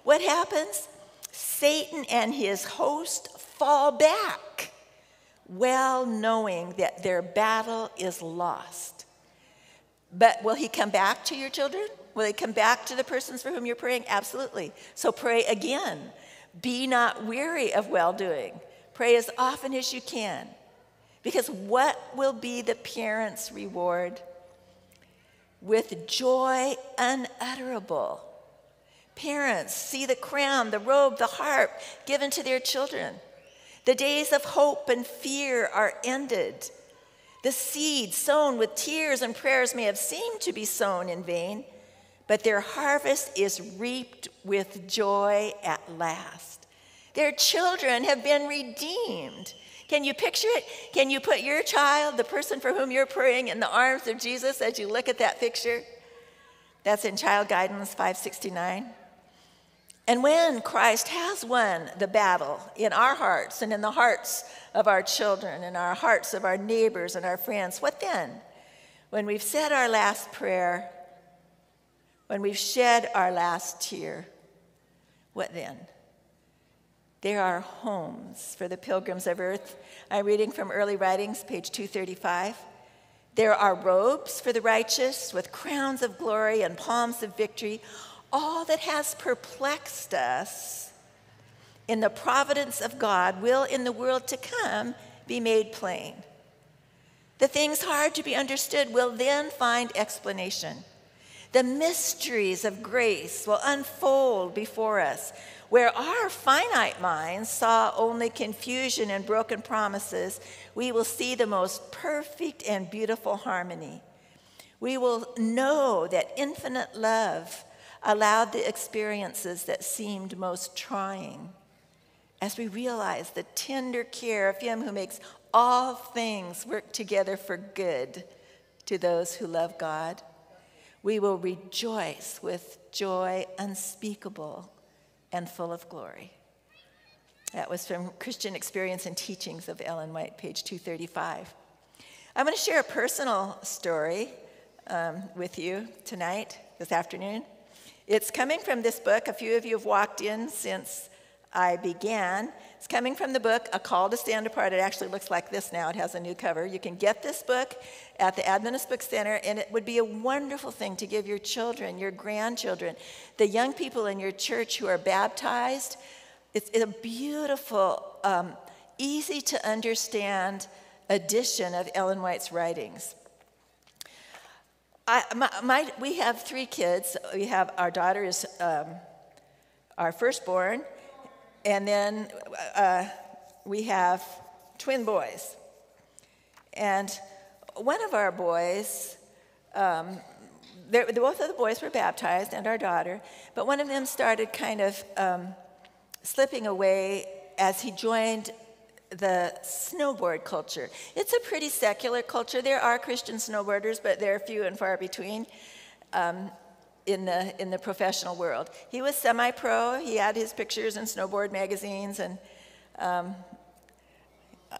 What happens? Satan and his host fall back, well knowing that their battle is lost. But will he come back to your children? Will they come back to the persons for whom you're praying? Absolutely. So pray again. Be not weary of well doing. Pray as often as you can. Because what will be the parent's reward? With joy unutterable. Parents see the crown, the robe, the harp given to their children. The days of hope and fear are ended. The seed sown with tears and prayers may have seemed to be sown in vain, but their harvest is reaped with joy at last. Their children have been redeemed. Can you picture it? Can you put your child, the person for whom you're praying, in the arms of Jesus as you look at that picture? That's in Child Guidance 569. And when Christ has won the battle in our hearts and in the hearts of our children and our hearts of our neighbors and our friends, what then? When we've said our last prayer, when we've shed our last tear, what then? There are homes for the pilgrims of earth. I'm reading from Early Writings, page 235. There are robes for the righteous with crowns of glory and palms of victory. All that has perplexed us in the providence of God will in the world to come be made plain. The things hard to be understood will then find explanation. The mysteries of grace will unfold before us. Where our finite minds saw only confusion and broken promises, we will see the most perfect and beautiful harmony. We will know that infinite love allowed the experiences that seemed most trying. As we realize the tender care of Him who makes all things work together for good to those who love God we will rejoice with joy unspeakable and full of glory. That was from Christian Experience and Teachings of Ellen White, page 235. I'm going to share a personal story um, with you tonight, this afternoon. It's coming from this book. A few of you have walked in since I began. It's coming from the book, A Call to Stand Apart. It actually looks like this now. It has a new cover. You can get this book at the Adventist Book Center, and it would be a wonderful thing to give your children, your grandchildren, the young people in your church who are baptized. It's, it's a beautiful, um, easy to understand edition of Ellen White's writings. I, my, my, we have three kids. We have our daughter is um, our firstborn, and then uh, we have twin boys. And one of our boys, um, both of the boys were baptized, and our daughter, but one of them started kind of um, slipping away as he joined the snowboard culture. It's a pretty secular culture. There are Christian snowboarders, but they're few and far between. Um, in the, in the professional world. He was semi pro, he had his pictures in snowboard magazines, and um,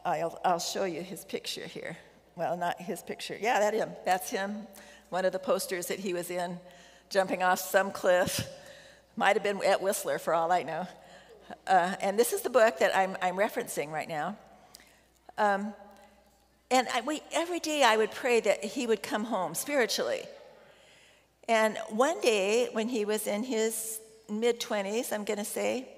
I'll, I'll show you his picture here. Well, not his picture. Yeah, that him. That's him one of the posters that he was in, jumping off some cliff. Might have been at Whistler, for all I know. Uh, and this is the book that I'm, I'm referencing right now. Um, and I, we, every day I would pray that he would come home spiritually. And one day, when he was in his mid 20s, I'm going to say,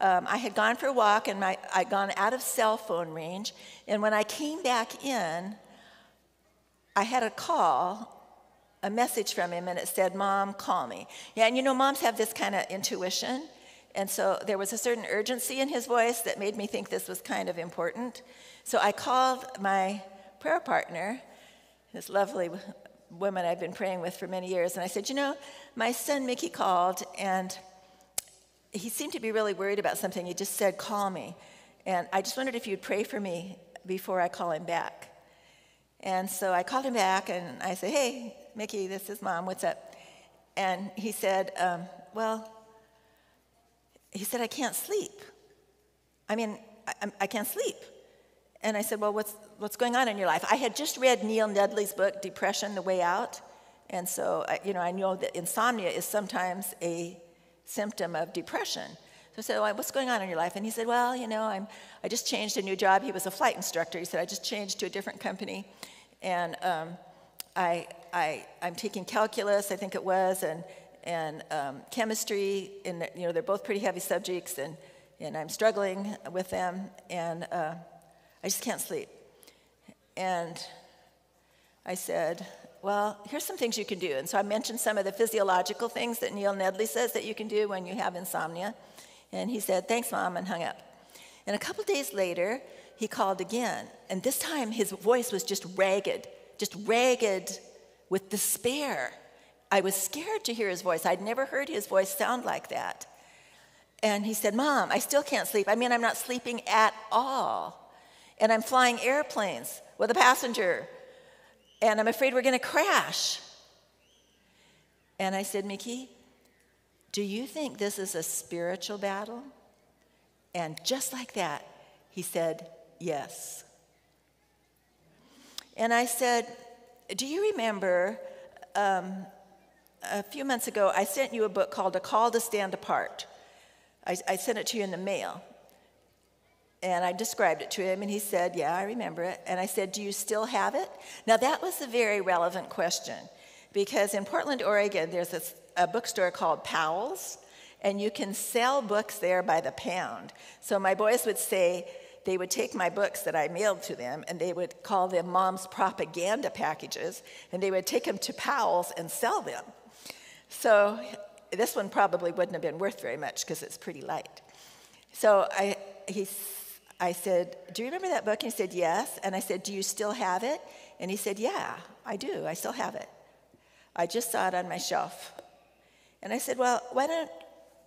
um, I had gone for a walk and my, I'd gone out of cell phone range. And when I came back in, I had a call, a message from him, and it said, Mom, call me. Yeah, and you know, moms have this kind of intuition. And so there was a certain urgency in his voice that made me think this was kind of important. So I called my prayer partner, this lovely woman I've been praying with for many years, and I said, You know, my son Mickey called, and he seemed to be really worried about something. He just said, Call me. And I just wondered if you'd pray for me before I call him back. And so I called him back and I said, Hey, Mickey, this is mom, what's up? And he said, um, Well, he said, I can't sleep. I mean, I, I, can't sleep. And I said, Well, what's, what's going on in your life? I had just read Neil Nedley's book, Depression, The Way Out. And so, you know, I know that insomnia is sometimes a symptom of depression. So I said, well, what's going on in your life? And he said, well, you know, I'm, I just changed a new job. He was a flight instructor. He said, I just changed to a different company. And um, I, I, I'm taking calculus, I think it was, and, and um, chemistry. And, you know, they're both pretty heavy subjects, and, and I'm struggling with them. And uh, I just can't sleep. And I said, well, here's some things you can do. And so I mentioned some of the physiological things that Neil Nedley says that you can do when you have insomnia. And he said, Thanks, Mom, and hung up. And a couple days later, he called again. And this time his voice was just ragged, just ragged with despair. I was scared to hear his voice. I'd never heard his voice sound like that. And he said, Mom, I still can't sleep. I mean, I'm not sleeping at all. And I'm flying airplanes with a passenger and I'm afraid we're going to crash. And I said, Mickey, do you think this is a spiritual battle? And just like that, he said, Yes. And I said, Do you remember um, a few months ago, I sent you a book called A Call to Stand Apart? I, I sent it to you in the mail. And I described it to him, and he said, Yeah, I remember it. And I said, Do you still have it? Now, that was a very relevant question because in Portland, Oregon, there's a, a bookstore called Powell's, and you can sell books there by the pound. So my boys would say, they would take my books that I mailed to them and they would call them mom's propaganda packages and they would take them to Powell's and sell them. So this one probably wouldn't have been worth very much because it's pretty light. So I, he I said, Do you remember that book? And he said, Yes. And I said, Do you still have it? And he said, Yeah, I do. I still have it. I just saw it on my shelf. And I said, Well, why don't,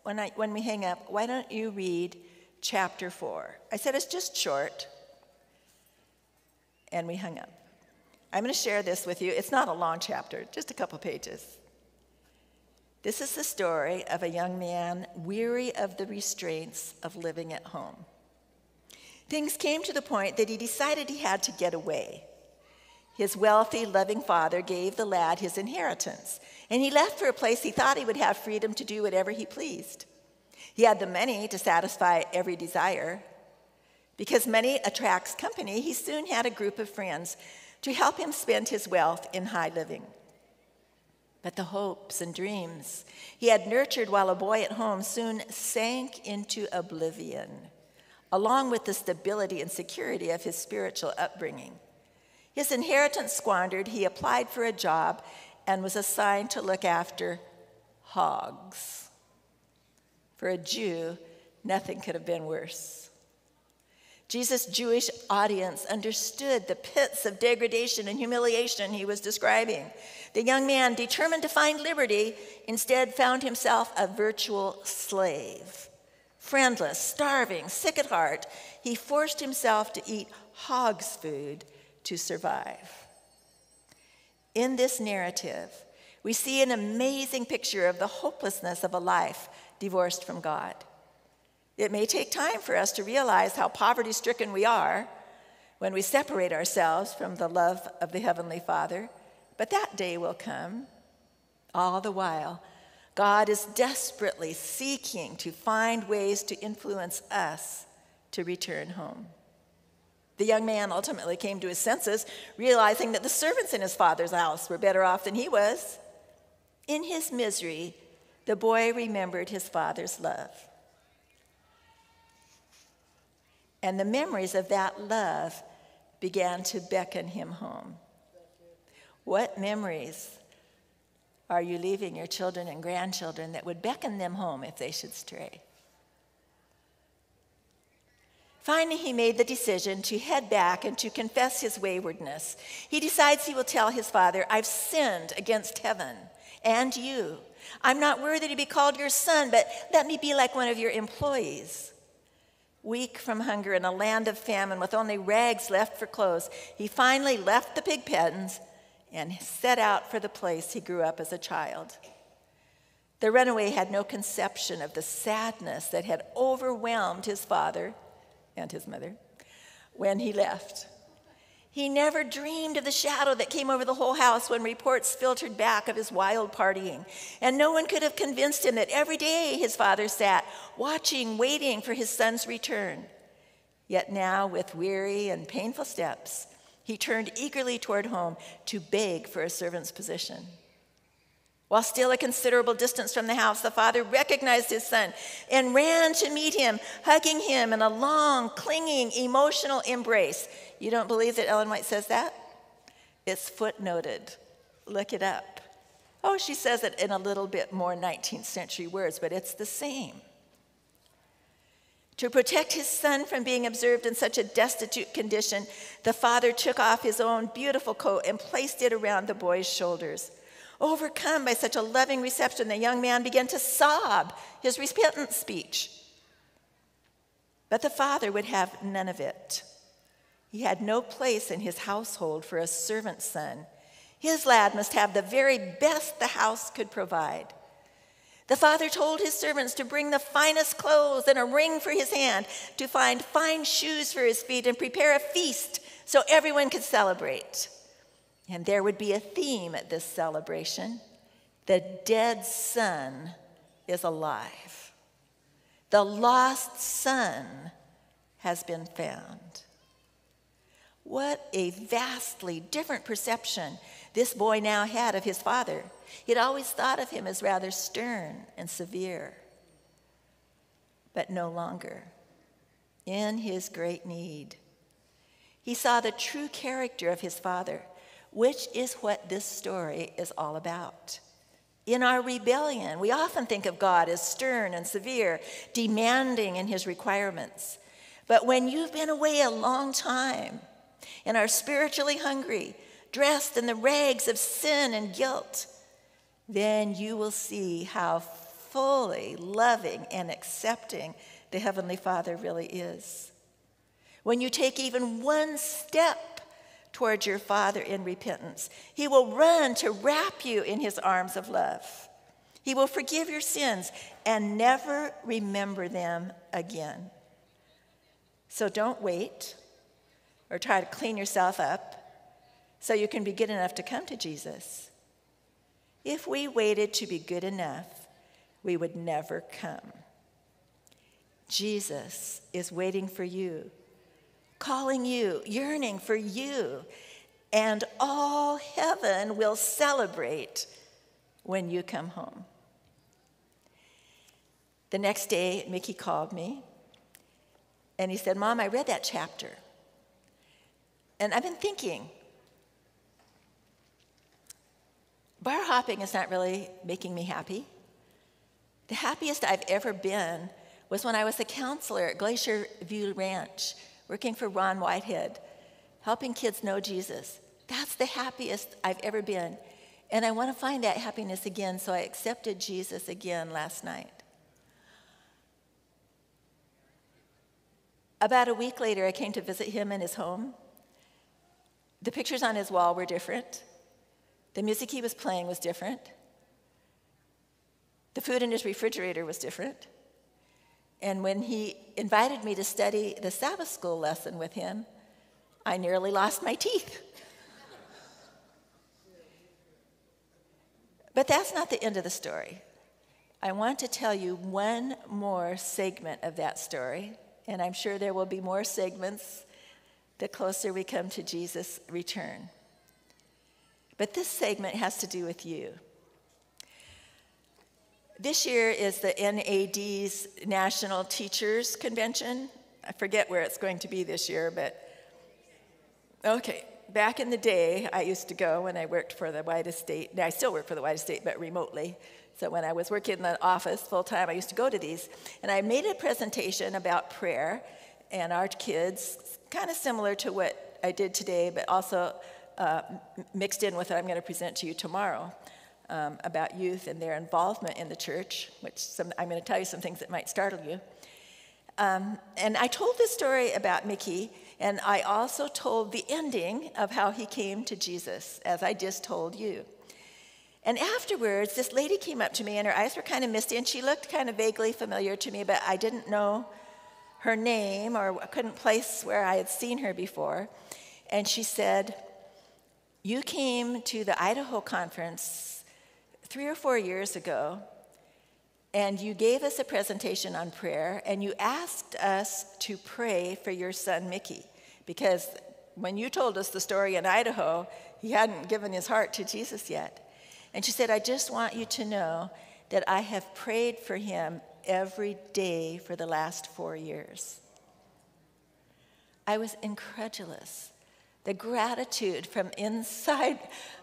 when, I, when we hang up, why don't you read chapter four? I said, It's just short. And we hung up. I'm going to share this with you. It's not a long chapter, just a couple pages. This is the story of a young man weary of the restraints of living at home. Things came to the point that he decided he had to get away. His wealthy, loving father gave the lad his inheritance, and he left for a place he thought he would have freedom to do whatever he pleased. He had the money to satisfy every desire. Because money attracts company, he soon had a group of friends to help him spend his wealth in high living. But the hopes and dreams he had nurtured while a boy at home soon sank into oblivion along with the stability and security of his spiritual upbringing. His inheritance squandered, he applied for a job and was assigned to look after hogs. For a Jew, nothing could have been worse. Jesus' Jewish audience understood the pits of degradation and humiliation he was describing. The young man, determined to find liberty, instead found himself a virtual slave. Friendless, starving, sick at heart, he forced himself to eat hog's food to survive. In this narrative, we see an amazing picture of the hopelessness of a life divorced from God. It may take time for us to realize how poverty stricken we are when we separate ourselves from the love of the Heavenly Father, But that day will come. All the while, God is desperately seeking to find ways to influence us to return home. The young man ultimately came to his senses, realizing that the servants in his father's house were better off than he was. In his misery, the boy remembered his father's love. And the memories of that love began to beckon him home. What memories are you leaving your children and grandchildren that would beckon them home if they should stray? Finally, he made the decision to head back and to confess his waywardness. He decides he will tell his father, I've sinned against heaven and you. I'm not worthy to be called your son, but let me be like one of your employees. Weak from hunger in a land of famine with only rags left for clothes, he finally left the pig pens and set out for the place he grew up as a child. The runaway had no conception of the sadness that had overwhelmed his father and his mother when he left. He never dreamed of the shadow that came over the whole house when reports filtered back of his wild partying. And no one could have convinced him that every day his father sat, watching, waiting for his son's return. Yet now, with weary and painful steps, he turned eagerly toward home to beg for a servant's position. While still a considerable distance from the house, the father recognized his son and ran to meet him, hugging him in a long, clinging, emotional embrace. You don't believe that Ellen White says that? It's footnoted. Look it up. Oh, she says it in a little bit more 19th century words, but it's the same. To protect his son from being observed in such a destitute condition, the father took off his own beautiful coat and placed it around the boy's shoulders. Overcome by such a loving reception, the young man began to sob his repentant speech. But the father would have none of it. He had no place in his household for a servant's son. His lad must have the very best the house could provide. The father told his servants to bring the finest clothes and a ring for his hand, to find fine shoes for his feet, and prepare a feast so everyone could celebrate. And there would be a theme at this celebration the dead son is alive, the lost son has been found. What a vastly different perception this boy now had of his father. He'd always thought of him as rather stern and severe, but no longer. In his great need, he saw the true character of his father which is what this story is all about. In our rebellion, we often think of God as stern and severe, demanding in his requirements. But when you've been away a long time and are spiritually hungry, dressed in the rags of sin and guilt, then you will see how fully loving and accepting the Heavenly Father really is. When you take even one step towards your Father in repentance. He will run to wrap you in his arms of love. He will forgive your sins and never remember them again. So don't wait or try to clean yourself up so you can be good enough to come to Jesus. If we waited to be good enough, we would never come. Jesus is waiting for you calling you, yearning for you. And all heaven will celebrate when you come home. The next day, Mickey called me and he said, Mom, I read that chapter. And I've been thinking, bar hopping is not really making me happy. The happiest I've ever been was when I was a counselor at Glacier View Ranch working for Ron Whitehead, helping kids know Jesus. That's the happiest I've ever been. And I want to find that happiness again, so I accepted Jesus again last night. About a week later, I came to visit him in his home. The pictures on his wall were different. The music he was playing was different. The food in his refrigerator was different. And when he invited me to study the Sabbath school lesson with him, I nearly lost my teeth. But that's not the end of the story. I want to tell you one more segment of that story, and I'm sure there will be more segments the closer we come to Jesus' return. But this segment has to do with you. This year is the NAD's National Teachers Convention. I forget where it's going to be this year, but okay. Back in the day, I used to go when I worked for the White Estate. I still work for the White Estate, but remotely. So when I was working in the office full time, I used to go to these. And I made a presentation about prayer and our kids, kind of similar to what I did today, but also uh, mixed in with what I'm going to present to you tomorrow um, about youth and their involvement in the church, which some, I'm going to tell you some things that might startle you. Um, and I told this story about Mickey, and I also told the ending of how he came to Jesus, as I just told you. And afterwards, this lady came up to me, and her eyes were kind of misty, and she looked kind of vaguely familiar to me, but I didn't know her name or couldn't place where I had seen her before. And she said, You came to the Idaho conference three or four years ago, and you gave us a presentation on prayer, and you asked us to pray for your son Mickey, because when you told us the story in Idaho, he hadn't given his heart to Jesus yet. And she said, I just want you to know that I have prayed for him every day for the last four years. I was incredulous. The gratitude from inside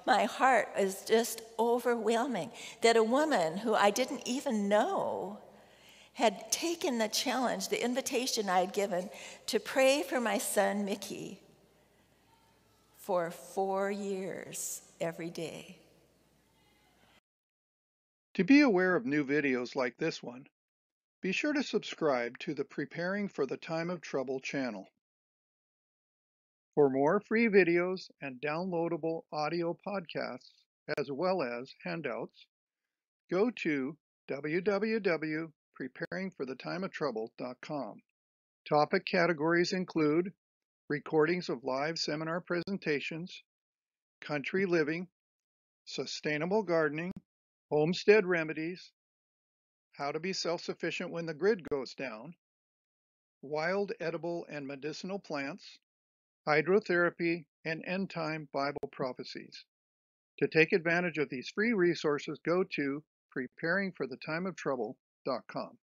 my heart is just overwhelming that a woman who I didn't even know had taken the challenge, the invitation I had given to pray for my son Mickey for four years every day. To be aware of new videos like this one, be sure to subscribe to the Preparing for the Time of Trouble channel. For more free videos and downloadable audio podcasts, as well as handouts, go to www.preparingforthetimeoftrouble.com. Topic categories include recordings of live seminar presentations, country living, sustainable gardening, homestead remedies, how to be self-sufficient when the grid goes down, wild edible and medicinal plants, hydrotherapy, and end-time Bible prophecies. To take advantage of these free resources, go to preparingforthetimeoftrouble.com.